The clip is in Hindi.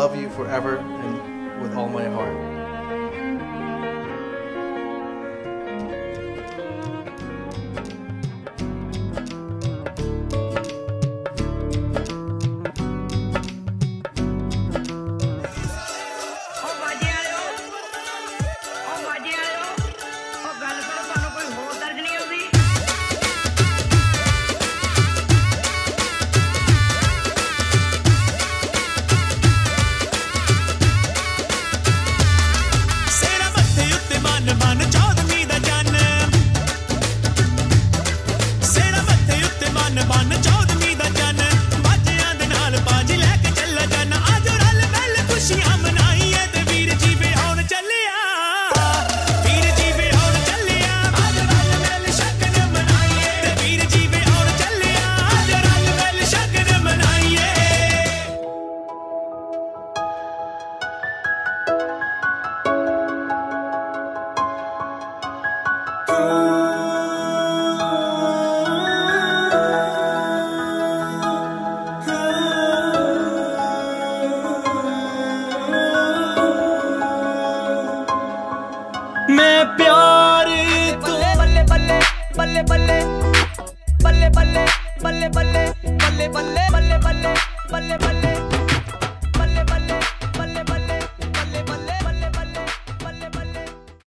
love you forever and with all my heart. man मैं प्यार बल्ले बल्ले बल्ले बल्ले बल्ले बल्ले बल्ले बल्ले बल्ले बल्ले बल्ले बल्ले बल्ले बल्ले